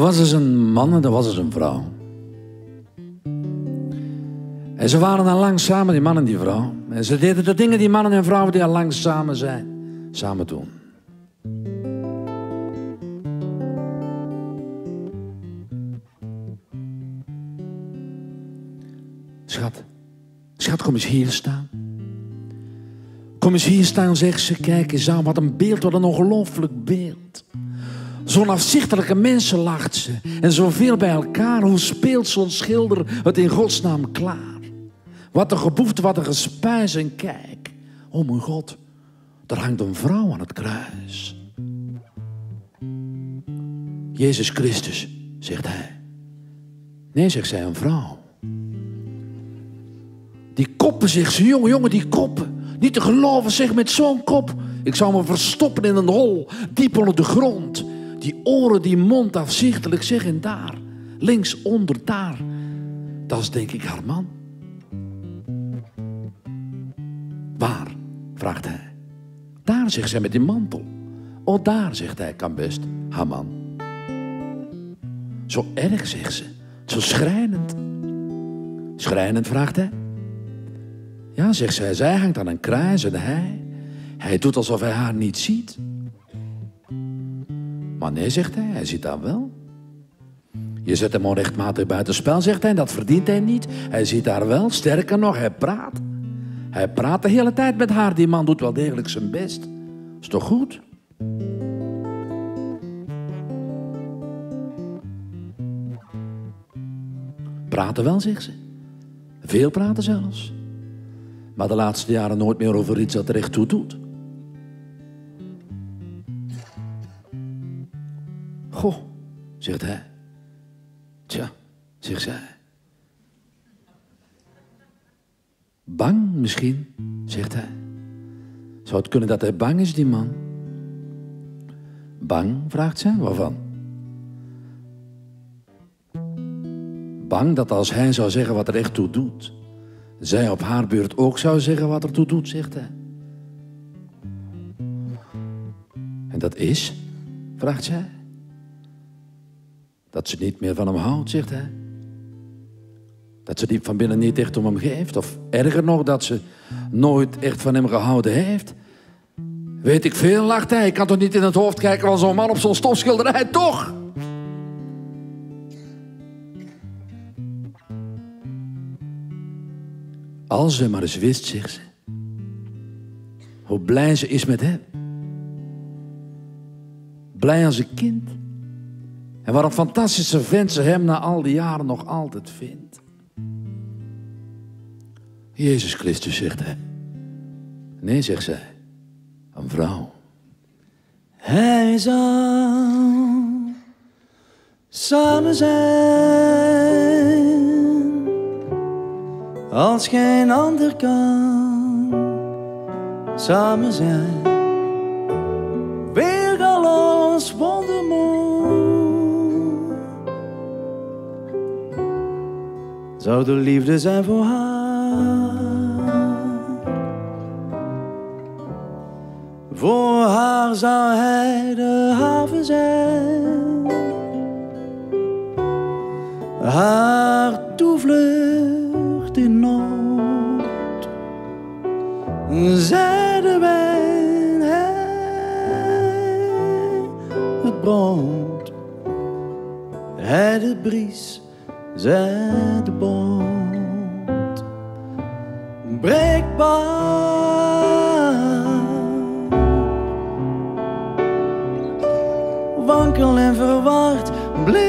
Er was eens een man en er was eens een vrouw. En ze waren al lang samen, die man en die vrouw. En ze deden de dingen die mannen en vrouwen die al lang samen zijn, samen doen. Schat, schat, kom eens hier staan. Kom eens hier staan, zegt ze. Kijk eens aan, wat een beeld, wat een ongelooflijk beeld. Zo'n afzichtelijke mensen lacht ze. En zoveel bij elkaar. Hoe speelt zo'n schilder het in godsnaam klaar? Wat een geboefte, wat een gespuis. En kijk, oh mijn God, daar hangt een vrouw aan het kruis. Jezus Christus, zegt hij. Nee, zegt zij, een vrouw. Die koppen, zegt ze, jongen, jongen, die koppen. Niet te geloven, zeg, met zo'n kop. Ik zou me verstoppen in een hol, diep onder de grond. Die oren, die mond afzichtelijk, zeg, en daar, links onder, daar. Dat is denk ik haar man. Waar? vraagt hij. Daar, zegt zij met die mantel. Oh, daar, zegt hij, kan best, haar man. Zo erg, zegt ze. Zo schrijnend. Schrijnend, vraagt hij. Ja, zegt zij, zij hangt aan een kruis en hij... Hij doet alsof hij haar niet ziet. Maar nee, zegt hij, hij ziet haar wel. Je zet hem onrechtmatig buitenspel, zegt hij, dat verdient hij niet. Hij ziet haar wel, sterker nog, hij praat. Hij praat de hele tijd met haar. Die man doet wel degelijk zijn best. Is toch goed? Praten wel, zegt ze. Veel praten zelfs. Maar de laatste jaren nooit meer over iets dat er echt toe doet. Goh, zegt hij. Tja, zegt zij. Bang misschien, zegt hij. Zou het kunnen dat hij bang is, die man? Bang, vraagt zij. Waarvan? Bang dat als hij zou zeggen wat er echt toe doet, zij op haar beurt ook zou zeggen wat er toe doet, zegt hij. En dat is, vraagt zij. Dat ze niet meer van hem houdt, zegt hij. Dat ze diep van binnen niet echt om hem geeft. Of erger nog, dat ze nooit echt van hem gehouden heeft. Weet ik veel, lacht hij. Ik kan toch niet in het hoofd kijken van zo'n man op zo'n stofschilderij, toch? Als ze maar eens wist, zegt ze. Hoe blij ze is met hem. Blij als een kind. En wat een fantastische vent ze hem na al die jaren nog altijd vindt. Jezus Christus, zegt hij. Nee, zegt zij. Een vrouw. Hij zal samen zijn als geen ander kan samen zijn. Zou de liefde zijn voor haar. Voor haar zou hij de haven zijn. Haar toevlucht in nood. Zij de wijn, het brood. Hij de bries, zij de boot. Breekbaar wankel en verward blind.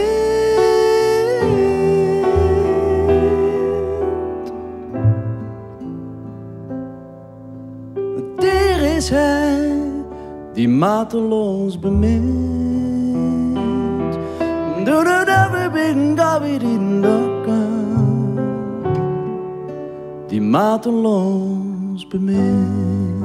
Daar is hij die mateloos bemint. Doe de dubbe bing gabby die mateloos bemint.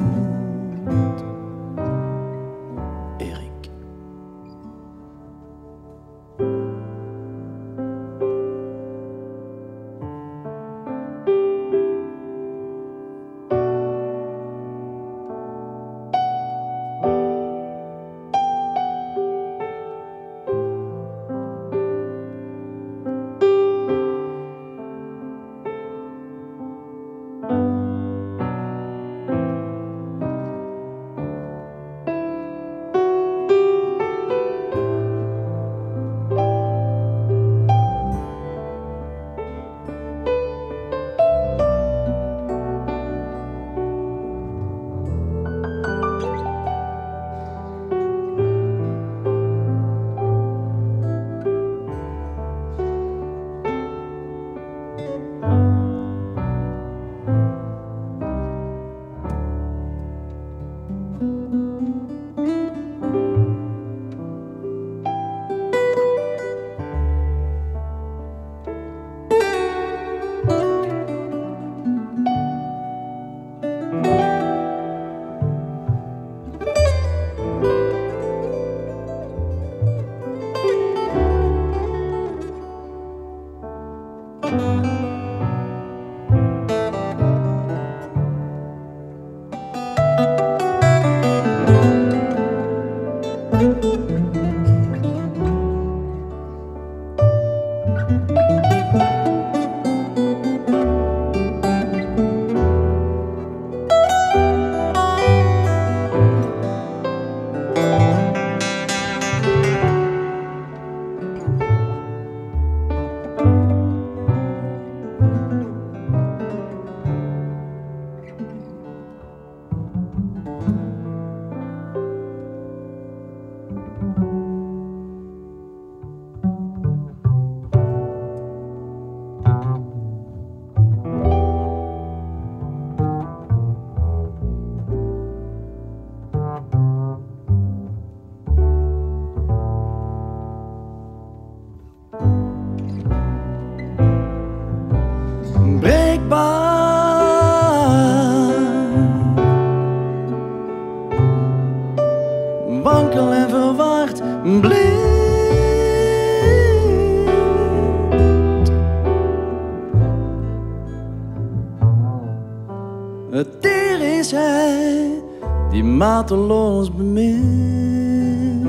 Het dier is hij die mateloos bemint.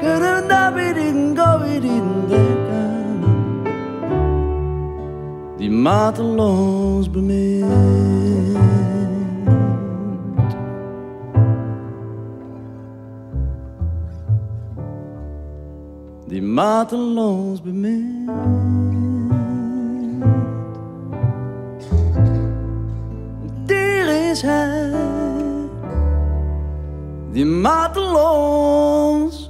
Kunnen daar in, go in dekken. Die mateloos bemint. Die mateloos bemint. Dier is hij die mateloos bemint.